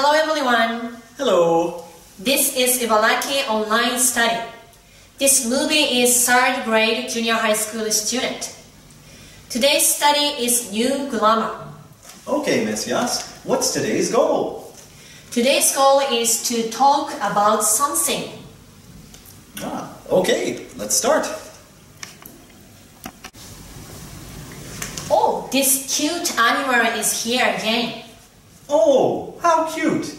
Hello everyone. Hello. This is Ibaraki Online Study. This movie is third grade junior high school student. Today's study is new grammar. Okay, Miss Yas, what's today's goal? Today's goal is to talk about something. Ah, okay, let's start. Oh, this cute animal is here again. Oh, how cute!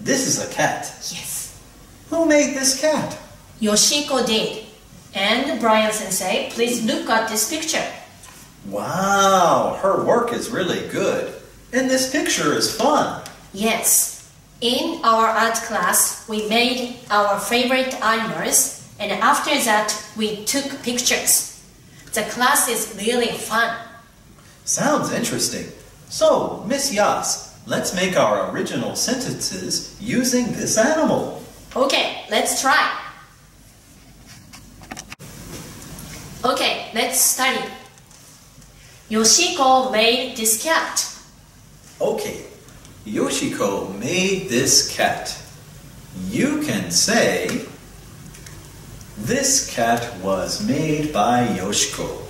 This is a cat. Yes. Who made this cat? Yoshiko did. And Brian Sensei, please look at this picture. Wow, her work is really good. And this picture is fun. Yes. In our art class, we made our favorite animals, and after that, we took pictures. The class is really fun. Sounds interesting. So, Miss Yas, let's make our original sentences using this animal. Okay, let's try. Okay, let's study. Yoshiko made this cat. Okay, Yoshiko made this cat. You can say, This cat was made by Yoshiko.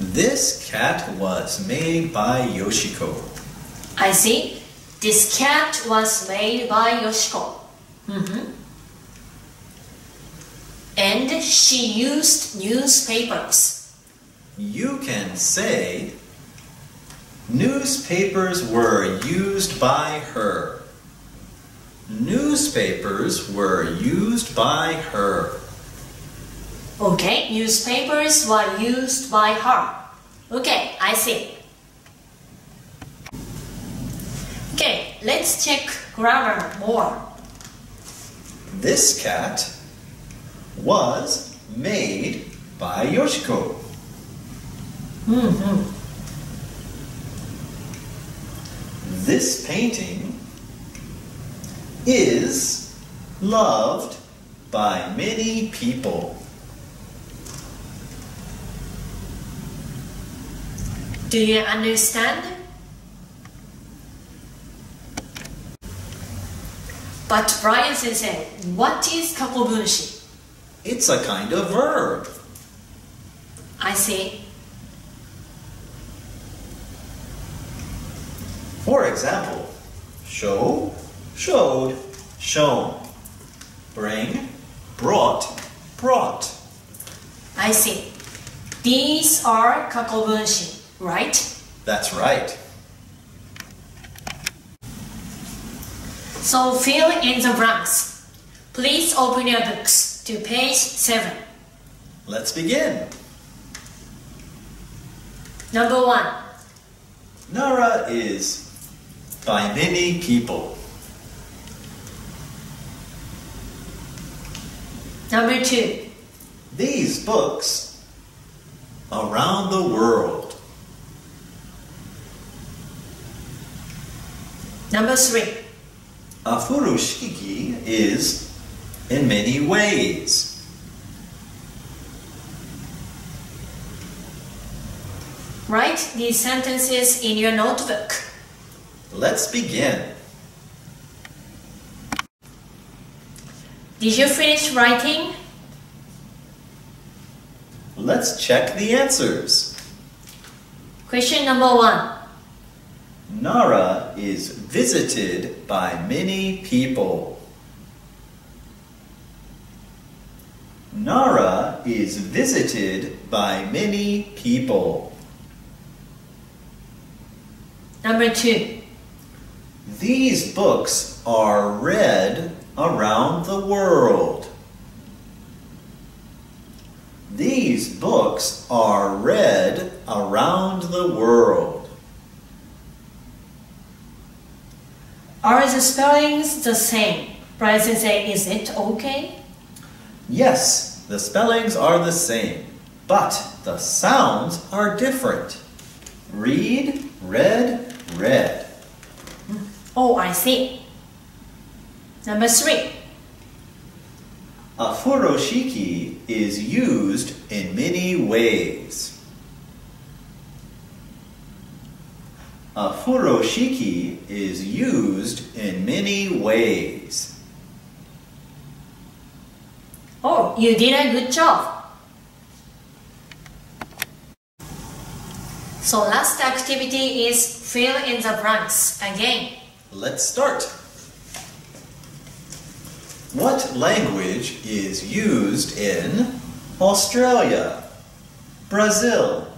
This cat was made by Yoshiko. I see. This cat was made by Yoshiko. Mhm. And she used newspapers. You can say, Newspapers were used by her. Newspapers were used by her. Okay, newspapers were used by her. Okay, I see. Okay, let's check grammar more. This cat was made by Yoshiko. Mhm. This painting is loved by many people. Do you understand? But Brian sensei, what is kakobunshi? It's a kind of verb. I see. For example, show, showed, shown. Bring, brought, brought. I see. These are kakobunshi, right? That's right. So fill in the blanks. Please open your books to page 7. Let's begin. Number 1. Nara is by many people. Number 2. These books around the world. Number 3. A furoshiki is in many ways. Write these sentences in your notebook. Let's begin. Did you finish writing? Let's check the answers. Question number 1. Nara is visited by many people. Nara is visited by many people. Number 2. These books are read around the world. These books are read around the world. Are the spellings the same? Brian sensei, is it okay? Yes, the spellings are the same, but the sounds are different. Read, read, read. Oh, I see. Number 3. A furoshiki is used in many ways. A furoshiki is used in many ways. Oh, you did a good job. So last activity is fill in the blanks again. Let's start. What language is used in Australia, Brazil,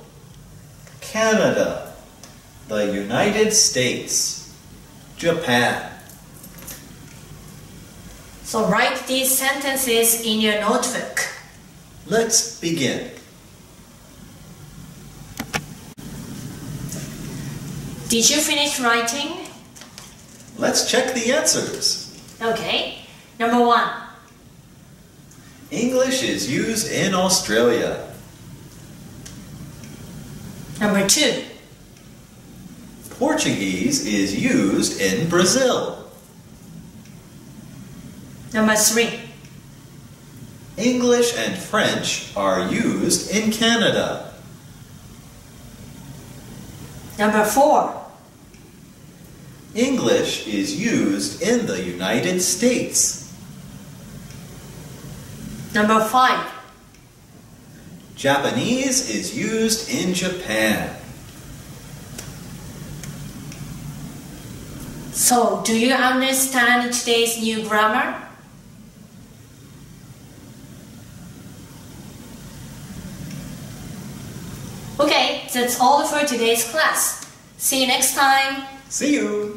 Canada, the United States, Japan? So write these sentences in your notebook. Let's begin. Did you finish writing? Let's check the answers. Okay. Number one. English is used in Australia. Number two. Portuguese is used in Brazil. Number three. English and French are used in Canada. Number four. English is used in the United States. Number five. Japanese is used in Japan. So, do you understand today's new grammar? Okay, that's all for today's class. See you next time. See you!